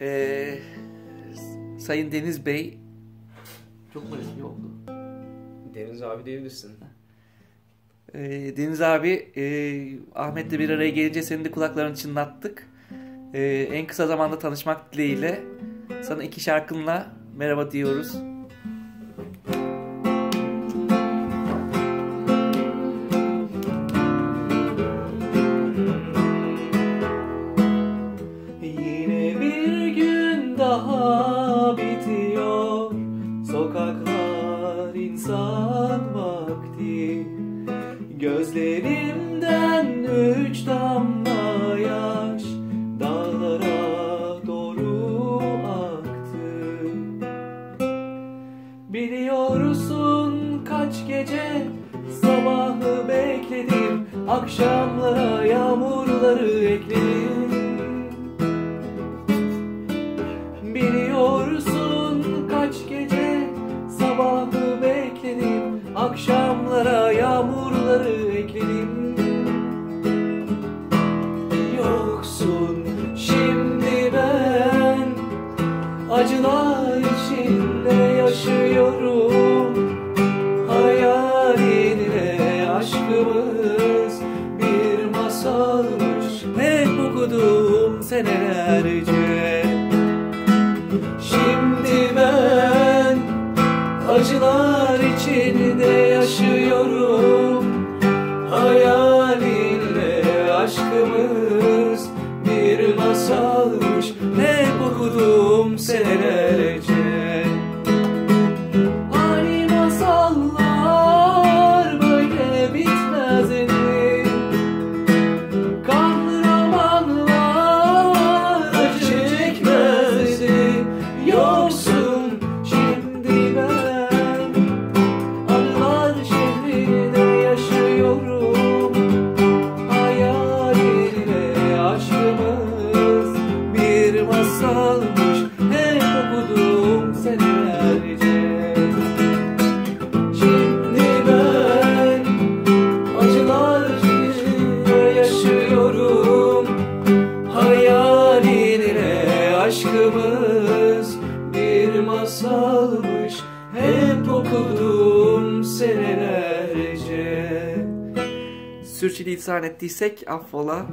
Ee, Sayın Deniz Bey çok mu resmi oldu? Deniz abi diyebilirsin. Ee, Deniz abi e, Ahmet'le bir araya gelince senin de kulaklarını çınlattık. Ee, en kısa zamanda tanışmak dileğiyle sana iki şarkınla merhaba diyoruz. Daha bitiyor. Sokaklar insan vakti. Gözlerimden üç damla yaş Dağlara doğru aktı. Biliyorsun kaç gece sabahı bekledim. Akşamlara yağmurları ekledim Akşamlara yağmurları ekledim. Yoksun şimdi ben. Acılar içinde yaşıyorum. Hayalinle aşkımız bir masalmış. Hep okudum senelerce bir masalmış Hep okudum senelerce Sürçülisan ettiysek affola.